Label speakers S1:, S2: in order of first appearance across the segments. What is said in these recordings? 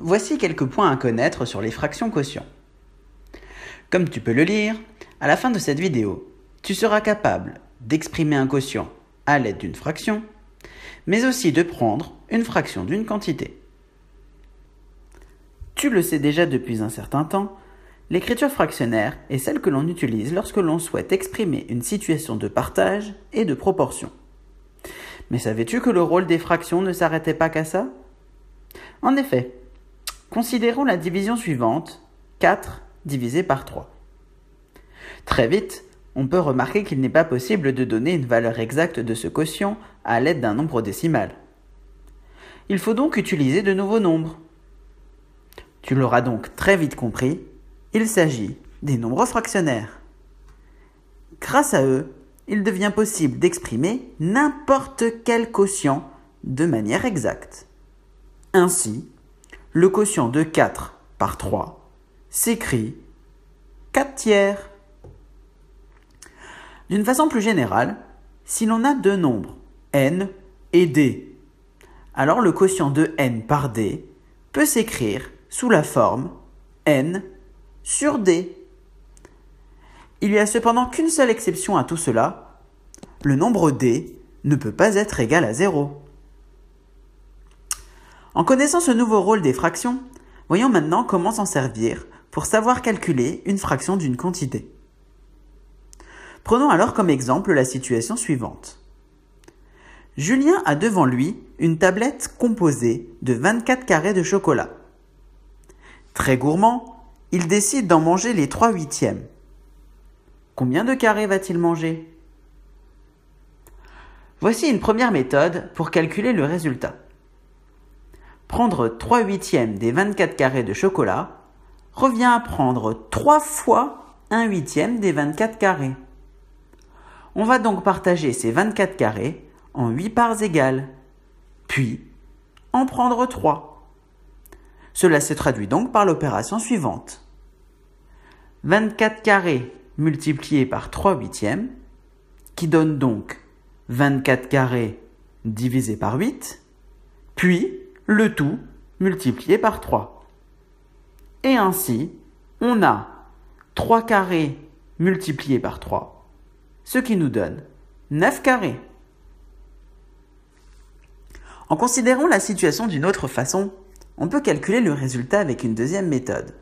S1: voici quelques points à connaître sur les fractions quotient. Comme tu peux le lire, à la fin de cette vidéo, tu seras capable d'exprimer un quotient à l'aide d'une fraction, mais aussi de prendre une fraction d'une quantité. Tu le sais déjà depuis un certain temps, l'écriture fractionnaire est celle que l'on utilise lorsque l'on souhaite exprimer une situation de partage et de proportion. Mais savais-tu que le rôle des fractions ne s'arrêtait pas qu'à ça? En effet, considérons la division suivante, 4 divisé par 3. Très vite, on peut remarquer qu'il n'est pas possible de donner une valeur exacte de ce quotient à l'aide d'un nombre décimal. Il faut donc utiliser de nouveaux nombres. Tu l'auras donc très vite compris, il s'agit des nombres fractionnaires. Grâce à eux, il devient possible d'exprimer n'importe quel quotient de manière exacte. Ainsi, le quotient de 4 par 3 s'écrit 4 tiers. D'une façon plus générale, si l'on a deux nombres, n et d, alors le quotient de n par d peut s'écrire sous la forme n sur d. Il n'y a cependant qu'une seule exception à tout cela. Le nombre d ne peut pas être égal à 0. En connaissant ce nouveau rôle des fractions, voyons maintenant comment s'en servir pour savoir calculer une fraction d'une quantité. Prenons alors comme exemple la situation suivante. Julien a devant lui une tablette composée de 24 carrés de chocolat. Très gourmand, il décide d'en manger les 3 huitièmes. Combien de carrés va-t-il manger? Voici une première méthode pour calculer le résultat. Prendre 3 huitièmes des 24 carrés de chocolat revient à prendre 3 fois 1 huitième des 24 carrés. On va donc partager ces 24 carrés en 8 parts égales, puis en prendre 3. Cela se traduit donc par l'opération suivante. 24 carrés multiplié par 3 huitièmes, qui donne donc 24 carrés divisé par 8, puis le tout multiplié par 3. Et ainsi, on a 3 carrés multiplié par 3, ce qui nous donne 9 carrés. En considérant la situation d'une autre façon, on peut calculer le résultat avec une deuxième méthode.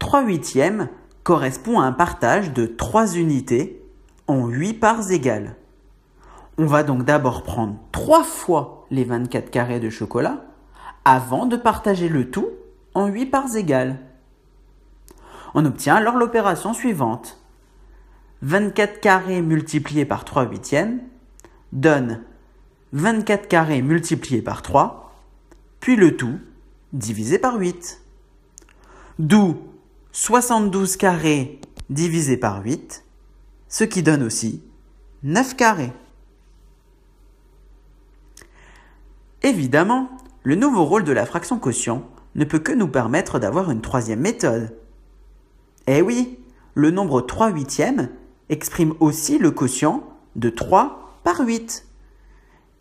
S1: 3 huitièmes correspond à un partage de 3 unités en 8 parts égales. On va donc d'abord prendre 3 fois les 24 carrés de chocolat avant de partager le tout en 8 parts égales. On obtient alors l'opération suivante. 24 carrés multiplié par 3 huitièmes donne 24 carrés multiplié par 3, puis le tout divisé par 8. D'où 72 carrés divisé par 8, ce qui donne aussi 9 carrés. Évidemment, le nouveau rôle de la fraction quotient ne peut que nous permettre d'avoir une troisième méthode. Eh oui, le nombre 3 huitièmes exprime aussi le quotient de 3 par 8.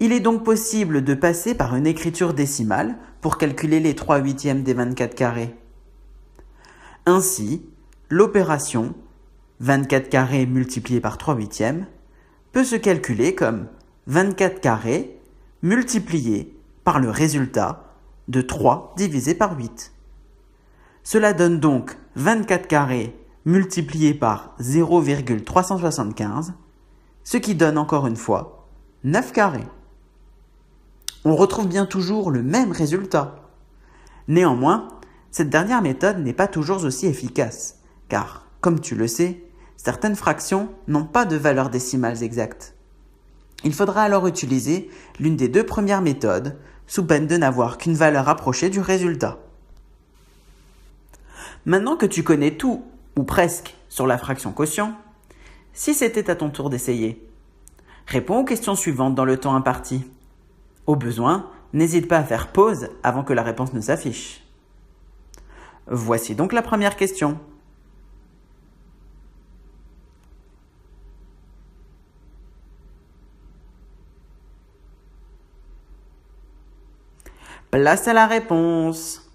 S1: Il est donc possible de passer par une écriture décimale pour calculer les 3 huitièmes des 24 carrés. Ainsi, l'opération 24 carrés multiplié par 3 huitièmes peut se calculer comme 24 carrés multiplié par le résultat de 3 divisé par 8. Cela donne donc 24 carrés multiplié par 0,375, ce qui donne encore une fois 9 carrés. On retrouve bien toujours le même résultat. Néanmoins, cette dernière méthode n'est pas toujours aussi efficace, car, comme tu le sais, certaines fractions n'ont pas de valeurs décimales exactes. Il faudra alors utiliser l'une des deux premières méthodes, sous peine de n'avoir qu'une valeur approchée du résultat. Maintenant que tu connais tout, ou presque, sur la fraction quotient, si c'était à ton tour d'essayer, réponds aux questions suivantes dans le temps imparti. Au besoin, n'hésite pas à faire pause avant que la réponse ne s'affiche. Voici donc la première question. Place à la réponse.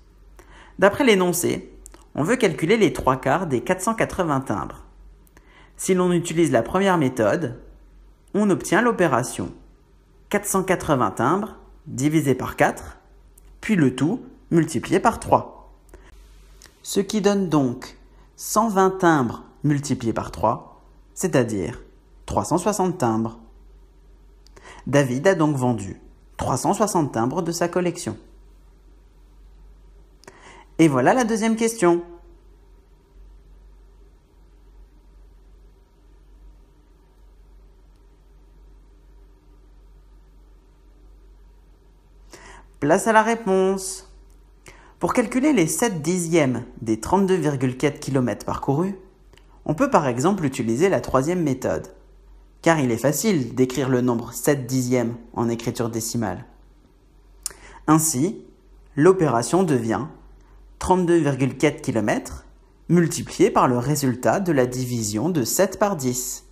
S1: D'après l'énoncé, on veut calculer les trois quarts des 480 timbres. Si l'on utilise la première méthode, on obtient l'opération 480 timbres divisé par 4, puis le tout multiplié par 3. Ce qui donne donc 120 timbres multipliés par 3, c'est-à-dire 360 timbres. David a donc vendu 360 timbres de sa collection. Et voilà la deuxième question. Place à la réponse. Pour calculer les 7 dixièmes des 32,4 km parcourus, on peut par exemple utiliser la troisième méthode, car il est facile d'écrire le nombre 7 dixièmes en écriture décimale. Ainsi, l'opération devient 32,4 km multiplié par le résultat de la division de 7 par 10,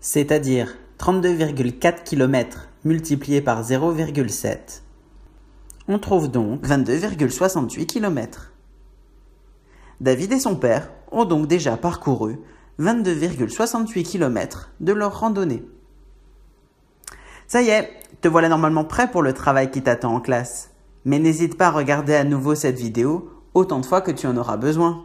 S1: c'est-à-dire 32,4 km multiplié par 0,7. On trouve donc 22,68 km. David et son père ont donc déjà parcouru 22,68 km de leur randonnée. Ça y est, te voilà normalement prêt pour le travail qui t'attend en classe. Mais n'hésite pas à regarder à nouveau cette vidéo autant de fois que tu en auras besoin.